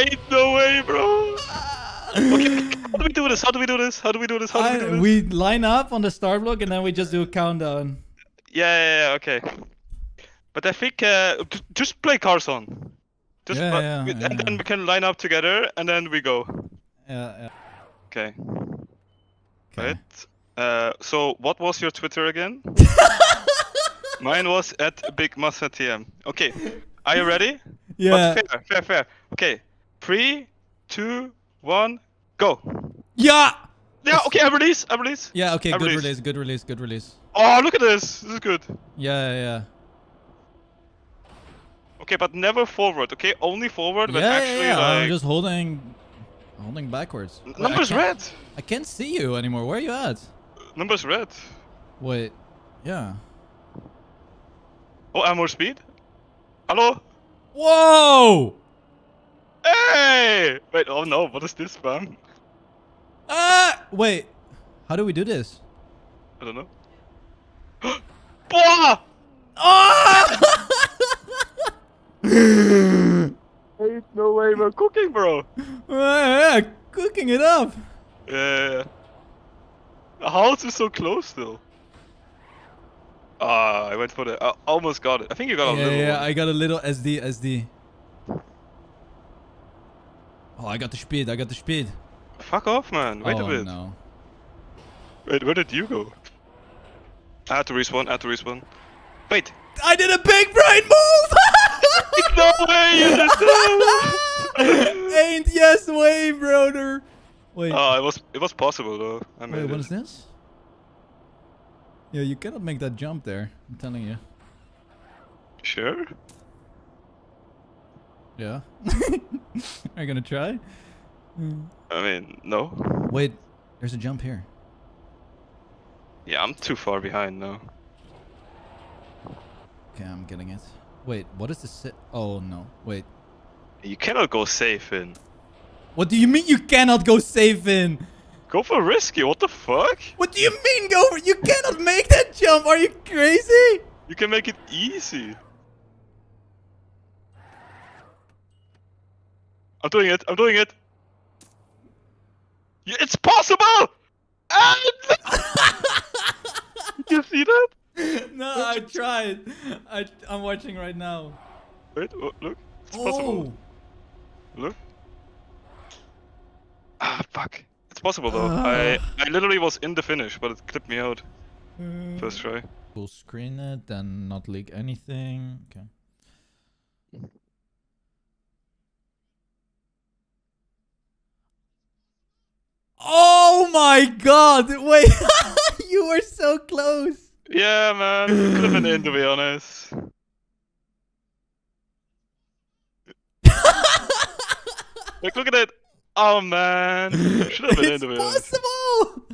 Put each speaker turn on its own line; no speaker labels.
Ain't no way, bro. Okay, how do we do this? How do we do this? How do we do this? How do we do
I,
this?
we line up on the star block and then we just do a countdown.
Yeah, yeah, yeah, okay. But I think uh, just play Carson. Just
Yeah, yeah,
we- and
yeah.
then we can line up together, and then we go.
Yeah, yeah.
Okay.
Okay.
Right. Uh, so what was your Twitter again? Mine was at Big Massa TM. Okay. Are you ready?
Yeah.
But fair, fair, fair. Okay. Three, two, one, go.
Yeah.
Yeah. Okay. I release. I release.
Yeah, okay,
I
good
release.
release, good release, good release.
Oh, look at this. This is good.
Yeah, yeah,
Okay, but never forward. Okay, only forward
yeah.
actually
yeah,
like
I'm just holding holding backwards.
N-
Wait, I
numbers
can't-
red.
I can't see you anymore. Where are you at?
Numbers red.
Wait. Yeah.
Oh, and more speed. Hello.
Whoa!
Hey! Wait. Oh no. What is this, man?
Ah! Wait. How do we do this?
I don't know. Boah!
Oh!
Ain't no way we're cooking, bro.
yeah, cooking it up.
Yeah. The house is so close still. Ah, I went for the. I almost got it. I think you got a
yeah,
little
yeah,
one.
I got a little SD, SD. Oh, I got the speed, I got the speed.
Fuck off, man. Wait
oh,
a bit.
no.
Wait, where did you go? I had to respawn. I had to respawn. Wait.
I did a big brain move!
no way you did!
Ain't yes way, brother. Wait,
Oh, it was it was possible though. I made
wait,
it.
what is this? Yeah, you cannot make that jump there. I'm telling you.
Sure.
Yeah. Are you gonna try?
I mean, no.
Wait, there's a jump here.
Yeah, I'm too far behind now.
Okay, I'm getting it. Wait, what is this? si- Oh no, wait.
You cannot go safe in.
What do you mean you cannot go safe in?
Go for risky. What the fuck?
What do you mean go for? You cannot make that jump. Are you crazy?
You can make it easy. I'm doing it. I'm doing it. It's possible. And you see that?
no, I tried. I I'm watching right now.
Wait, oh, look. It's possible.
Oh.
Look. Ah, fuck. It's possible though. I I literally was in the finish, but it clipped me out first try.
We'll screen it and not leak anything. Okay. Oh my god! Wait, you were so close.
Yeah, man. Could have been in to be honest. Like, look at it. Oh man. Should have been in to be honest.
possible.